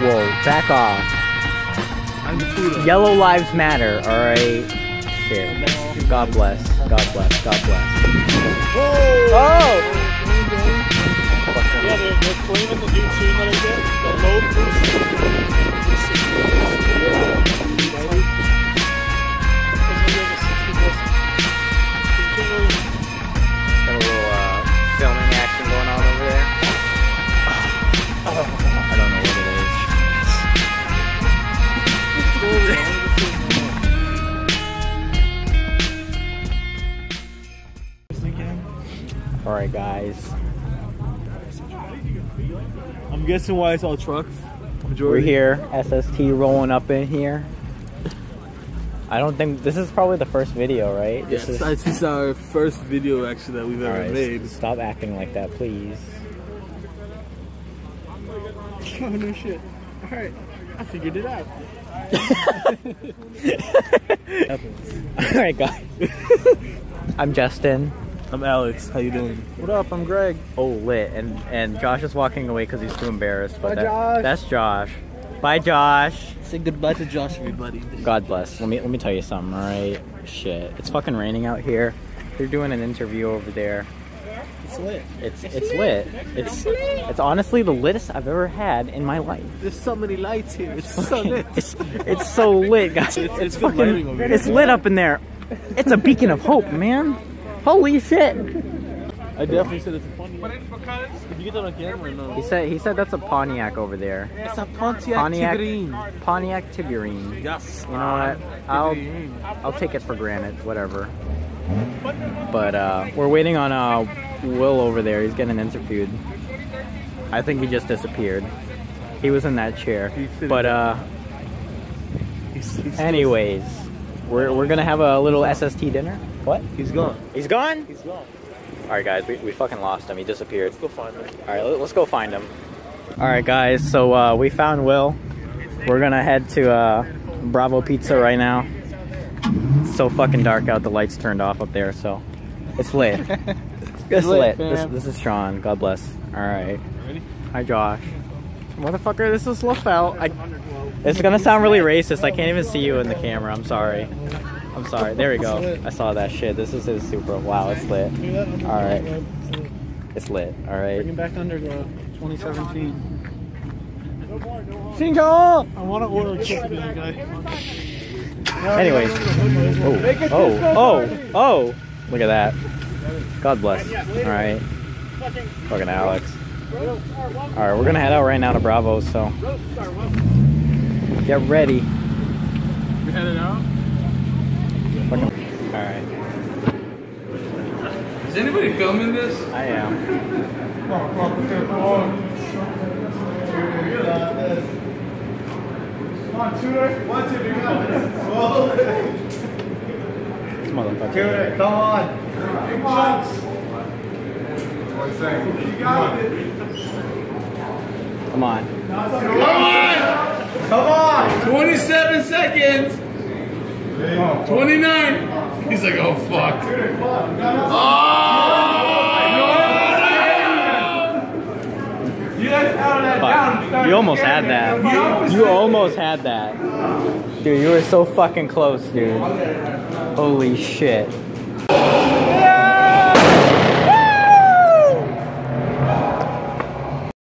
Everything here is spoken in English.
Whoa, back off. Yellow lives matter, alright? Shit. God bless. God bless. God bless. God bless. Oh! Alright, guys. I'm guessing why it's all trucks. We're here, SST rolling up in here. I don't think this is probably the first video, right? Yes, This is this is our first video actually that we've ever Alright, made. stop acting like that, please. Oh no shit. Alright, I figured it out. Alright, guys. I'm Justin. I'm Alex. How you doing? What up? I'm Greg. Oh, lit. And and Josh is walking away because he's too embarrassed. But Bye, that- Josh. that's Josh. Bye, Josh. Say goodbye to Josh, everybody. God bless. Let me let me tell you something. All right. Shit. It's fucking raining out here. They're doing an interview over there. It's lit. It's it's lit. It's it's honestly the littest I've ever had in my life. There's so many lights here. It's so lit. It's it's so lit, guys. It's- it's fucking over here. it's lit up in there. It's a beacon of hope, man. Holy shit. I definitely said it's a Pontiac. Did you get that on camera or no? He said he said that's a Pontiac over there. It's a Pontiac, Pontiac Tiburon. Pontiac Tiburon. Yes. You know what? I'll I'll take it for granted, whatever. But uh, we're waiting on uh, Will over there. He's getting interviewed. I think he just disappeared. He was in that chair. But uh, He's, he's, anyways, we're we're gonna have a little SST dinner. What? he's gone. He's gone. He's gone. All right, guys, we, we fucking lost him. He disappeared. Let's go find him. All right, let- let's go find him. All right, guys. So uh, we found Will. We're gonna head to uh, Bravo Pizza right now. It's so fucking dark out. The lights turned off up there, so it's lit. it's lit. lit, This, this is Sean. God bless. All right. Ready? Hi, Josh. Motherfucker, this is LaFell. I, it's gonna sound really racist. I can't even see you in the camera. I'm sorry. I'm sorry. There we go. I saw that shit. This is his Supra. Wow, it's lit. All right. It's lit. All right. Bring him back under uh, 2017. Sinjo! I want to order a chicken guy. Anyways. Oh, oh, oh, oh. Look at that. God bless. All right. Fucking Alex. All right, we're gonna head out right now to Bravo, so get ready. We're headed out? Fucking- All right, Is anybody filming this? I am. come on This motherfucker. Come on. Big chunks. Come on. Come on. 27 seconds. 29. He's like, oh fuck. You guys counted that down. Fuck. You almost had that. You almost had that. Dude, you were so fucking close, dude. Holy shit.